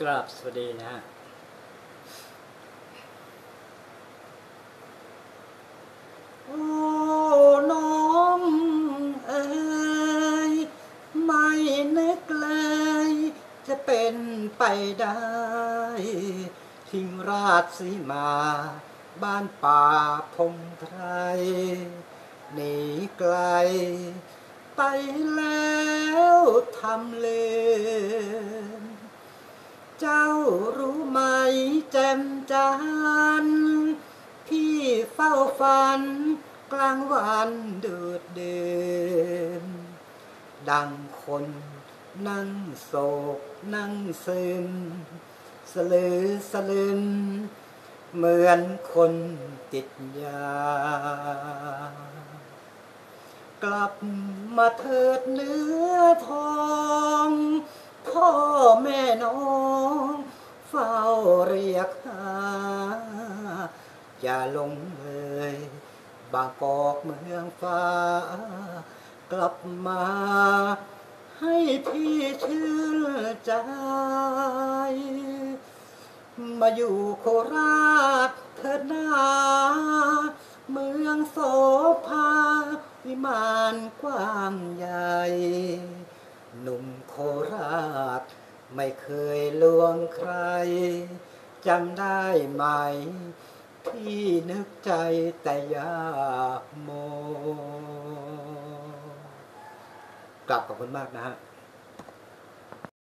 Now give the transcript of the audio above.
กราบสวัสดีนะฮะโอ้น้องเอ๋ยไม่นึกเลย จะเป็นไปได้ ทิ้งราชสีมา บ้านป่าพงไพรหนีไกล ไปแล้วทำเลน เจ้ารู้ไหมแจ่มจันพี่เฝ้าฝัน กลางวันเดือดเดินดังคนนั่งโศกนั่งซึมสลือสลึมเหมือนคนติดยา กลับมาเถิดเนื้อทอง พ่อแม่น้อง เฝ้าเรี ยกหาอย่าลงเลยบางกอกเมืองฟ้า กลับมา ให้พี่ชื่นใจ มาอยู่โคราชเถิดนาเมืองโสภาวิมานกว้างใหญ่ หนุ่มโคราช ไม่เคยลวงใคร จำได้ไหม ที่นึกใจแต่อยากโมกลับขอบคุณมากนะฮะ